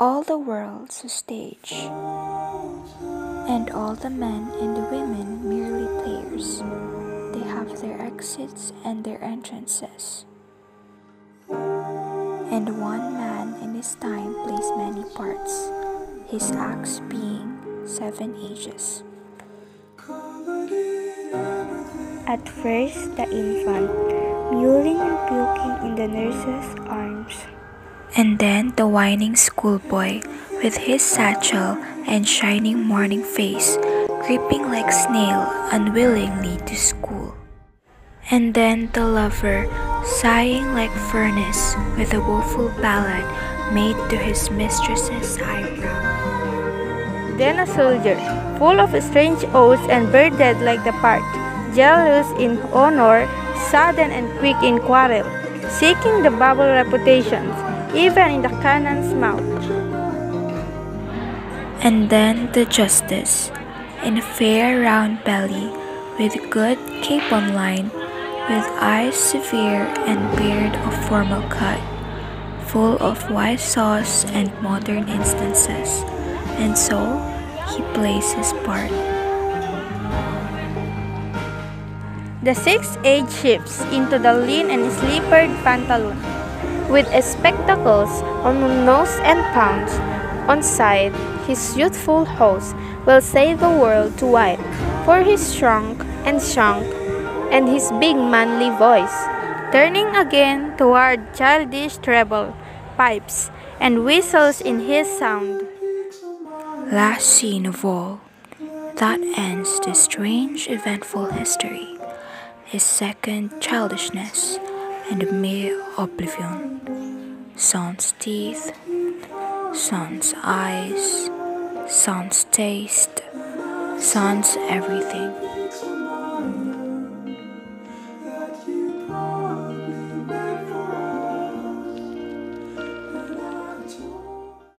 All the world's a stage, and all the men and the women merely players. They have their exits and their entrances. And one man in his time plays many parts, his acts being seven ages. At first, the infant, mewling and puking in the nurse's arms. And then the whining schoolboy, with his satchel and shining morning face, creeping like snail unwillingly to school. And then the lover, sighing like furnace, with a woeful ballad made to his mistress's eyebrow. Then a soldier, full of strange oaths and bearded like the part, jealous in honor, sudden and quick in quarrel, seeking the bubble reputations, even in the cannon's mouth. And then the justice, in a fair round belly, with good capon line, with eyes severe and beard of formal cut, full of wise sauce and modern instances, and so he plays his part. The six age shifts into the lean and slippered pantaloon, with spectacles on nose and pounds. On side, his youthful host will say the world to wipe, for he's shrunk and shrunk, and his big manly voice, turning again toward childish treble, pipes, and whistles in his sound. Last scene of all, that ends this strange eventful history his second childishness and mere oblivion. Sans teeth, sans eyes, sans taste, sans everything.